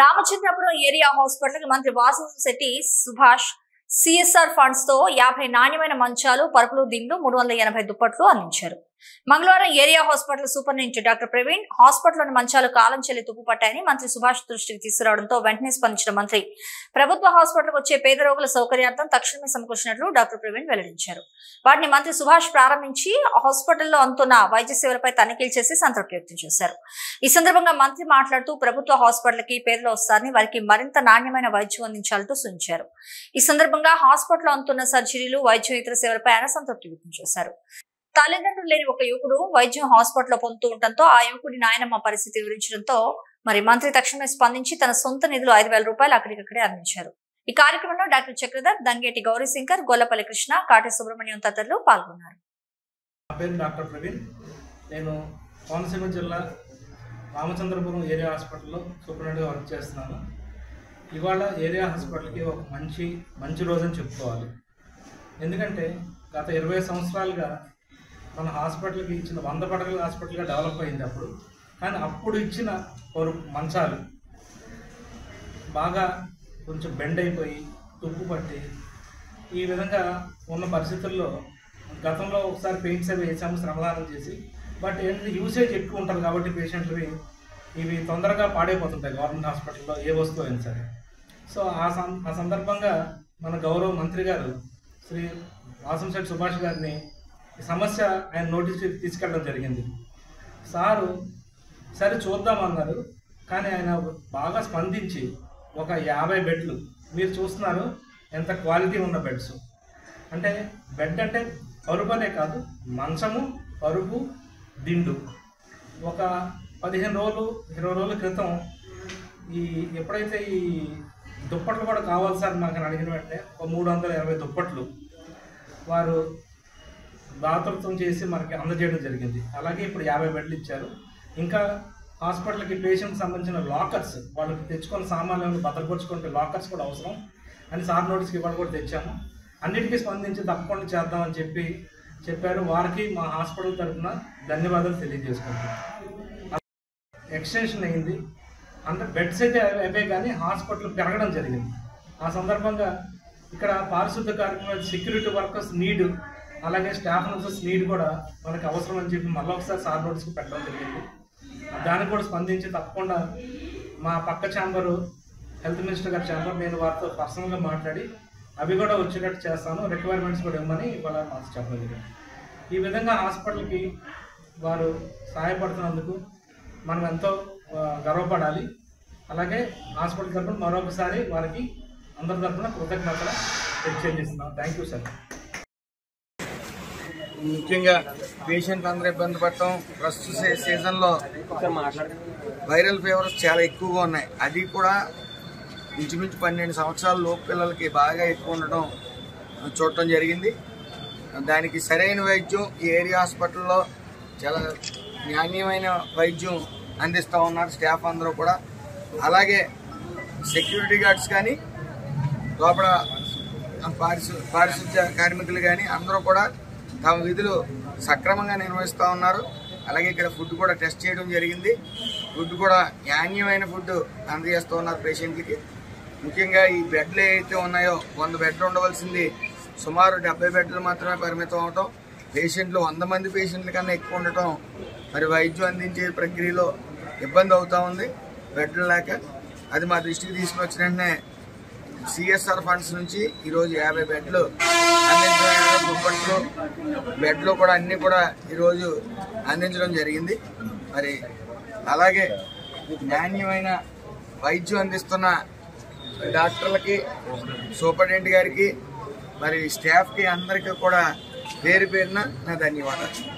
Ramachandrapuram area hospital మంత్రి Vasu Shetty Subhash CSR ఫండ్స్తో యాభై నాణ్యమైన మంచాలు పరుపులు దిండ్లు మూడు వందల ఎనభై దుప్పట్లు అందించారు. మంగళవారం area hospital superintendent doctor Praveen హాస్పిటల్లోని మంచాలు కాలం చెల్లి తుప్పుపట్టాయని మంత్రి సుభాష్ దృష్టికి తీసుకురావడంతో వెంటనే స్పందించిన మంత్రి. ప్రభుత్వ హాస్పిటల్కి వచ్చే పేద రోగుల సౌకర్యార్థం తక్షణమే సమకూర్చినట్లు డాక్టర్ ప్రవీణ్ వెల్లడించారు. వాటిని మంత్రి సుభాష్ ప్రారంభించి హాస్పిటల్లో అందుతున్న వైద్య సేవలపై తనిఖీలు చేసి సంతృప్తి వ్యక్తం చేశారు. ఈ సందర్భంగా మంత్రి మాట్లాడుతూ ప్రభుత్వ హాస్పిటల్కి పేదలు వస్తారని వారికి మరింత నాణ్యమైన వైద్యం అందించాలంటూ సూచించారు. ఈ సందర్భంగా హాస్పిటల్లో అందుతున్న సర్జరీలు వైద్యం ఇతర సేవలపై ఆయన సంతృప్తి వ్యక్తం చేశారు. తల్లిదండ్రులు లేని ఒక యువకుడు వైద్యం హాస్పిటల్లో పొందుతూ ఉండటంతో ఆ యువకుడి నాయనమ్మ పరిస్థితి వివరించడంతో మరి మంత్రి తక్షణమే స్పందించి తన సొంత నిధులు ఐదు వేల రూపాయలు అక్కడికక్కడే అందించారు. ఈ కార్యక్రమంలో డాక్టర్ చక్రధర్ దంగేటి గౌరీశంకర్ గొల్లపల్లి కృష్ణ కాటి సుబ్రహ్మణ్యం తదితరులు పాల్గొన్నారు. నా పేరు డాక్టర్ ప్రవీణ్. నేను కోనసీమ జిల్లా రామచంద్రపురం ఏరియా హాస్పిటల్లో సూపరింటెండెంట్గా వర్క్ చేస్తున్నాను. ఇవాళ ఏరియా హాస్పిటల్కి ఒక మంచి మంచి రోజని చెప్పుకోవాలి. ఎందుకంటే గత ఇరవై సంవత్సరాలుగా మన హాస్పిటల్కి ఇచ్చిన వంద పడకల హాస్పిటల్గా డెవలప్ అయింది అప్పుడు. కానీ అప్పుడు ఇచ్చిన కొరు మంచాలు బాగా కొంచెం బెండ్ అయిపోయి తుప్పు పట్టి ఈ విధంగా ఉన్న పరిస్థితుల్లో గతంలో ఒకసారి పెయింట్స్ అవి వేసాము శ్రమదానం చేసి. బట్ ఏంటంటే యూసేజ్ ఎక్కువ ఉంటుంది కాబట్టి పేషెంట్లవి ఇవి తొందరగా పాడైపోతుంటాయి గవర్నమెంట్ హాస్పిటల్లో ఏ వస్తువు అయినా సరే. సో ఆ సం ఆ సందర్భంగా మన గౌరవ మంత్రి గారు శ్రీ వాసంశెట్టి సుభాష్ గారిని సమస్య ఆయన నోటీస్ తీసుకెళ్ళడం జరిగింది. సారు సరే చూద్దామన్నారు కానీ ఆయన బాగా స్పందించి ఒక యాభై బెడ్లు మీరు చూస్తున్నారు ఎంత క్వాలిటీ ఉన్న బెడ్స్. అంటే బెడ్ అంటే పరుపు అనే కాదు మంచము పరుపు దిండు. ఒక పదిహేను రోజులు ఇరవై రోజుల క్రితం ఈ ఎప్పుడైతే ఈ దుప్పట్లు కూడా కావాలి సార్ మాకు అడిగిన వెంటనే ఒక మూడు వందల ఇరవై దుప్పట్లు వారు దాతృత్వం చేసి మనకి అందజేయడం జరిగింది. అలాగే ఇప్పుడు యాభై బెడ్లు ఇచ్చారు. ఇంకా హాస్పిటల్కి పేషెంట్కి సంబంధించిన లాకర్స్ వాళ్ళకి తెచ్చుకున్న సామాన్లను భద్రపరుచుకుంటే లాకర్స్ కూడా అవసరం అని సార్ నోటీస్కి ఇవాళ కూడా తెచ్చాము. అన్నిటికీ స్పందించి తప్పకుండా చేద్దామని చెప్పి చెప్పారు. వారికి మా హాస్పిటల్ తరఫున ధన్యవాదాలు తెలియజేసుకుంటాం ఎక్స్టెన్షన్ అయింది. అంటే బెడ్స్ అయితే అయిపోయి కానీ హాస్పిటల్ పెరగడం జరిగింది. ఆ సందర్భంగా ఇక్కడ పారిశుద్ధ కార్యక్రమం సెక్యూరిటీ వర్కర్స్ నీడ్ అలాగే స్టాఫ్ నర్సెస్ నీడ్ కూడా మనకు అవసరం అని చెప్పి మళ్ళీ ఒకసారి సార్ నోటీస్కి పెట్టడం జరిగింది. దానికి కూడా స్పందించి తప్పకుండా మా పక్క ఛాంబరు హెల్త్ మినిస్టర్ గారి ఛాంబర్ నేను వారితో పర్సనల్గా మాట్లాడి అవి కూడా వచ్చేటట్టు చేస్తాను రిక్వైర్మెంట్స్ కూడా ఇవ్వమని ఇవాళ మాకు చెప్పడం జరిగింది. ఈ విధంగా హాస్పిటల్కి వారు సహాయపడుతున్నందుకు మనం ఎంతో గర్వపడాలి. అలాగే హాస్పిటల్ తరఫున మరొకసారి వారికి అందరి తరఫున కృతజ్ఞతలు చెల్లిస్తున్నాం థ్యాంక్ యూ సార్ ముఖ్యంగా పేషెంట్లు అందరూ ఇబ్బంది పడటం ప్రస్తుత సీజన్లో వైరల్ ఫీవర్స్ చాలా ఎక్కువగా ఉన్నాయి. అది కూడా ఇంచుమించు పన్నెండు సంవత్సరాల లోపు పిల్లలకి బాగా ఎక్కువ ఉండటం చూడటం జరిగింది. దానికి సరైన వైద్యం ఈ ఏరియా హాస్పిటల్లో చాలా నాణ్యమైన వైద్యం అందిస్తూ ఉన్నారు స్టాఫ్ అందరూ కూడా. అలాగే సెక్యూరిటీ గార్డ్స్ కానీ లోపల పారిశు పారిశుద్ధ్య కార్మికులు కానీ అందరూ కూడా తమ విధులు సక్రమంగా నిర్వహిస్తూ ఉన్నారు. అలాగే ఇక్కడ ఫుడ్ కూడా టెస్ట్ చేయడం జరిగింది. ఫుడ్ కూడా యాన్యమైన ఫుడ్ అందజేస్తూ ఉన్నారు పేషెంట్లకి. ముఖ్యంగా ఈ బెడ్లు ఏవైతే ఉన్నాయో వంద బెడ్లు ఉండవలసింది. సుమారు డెబ్బై బెడ్లు మాత్రమే పరిమితం అవటం. పేషెంట్లు వంద మంది పేషెంట్ల కన్నా ఎక్కువ ఉండటం మరి వైద్యం అందించే ప్రక్రియలో ఇబ్బంది అవుతూ ఉంది బెడ్లు లేక. అది మా దృష్టికి తీసుకొచ్చిన వెంటనే సిఎస్ఆర్ ఫండ్స్ నుంచి ఈరోజు యాభై బెడ్లు అందించడం దుప్పట్లు బెడ్లు కూడా అన్ని కూడా ఈరోజు అందించడం జరిగింది. మరి అలాగే నాణ్యమైన వైద్యం అందిస్తున్న డాక్టర్లకి సూపరింటెండెంట్ గారికి మరి స్టాఫ్కి అందరికీ కూడా పేరు పేరున నా ధన్యవాదాలు.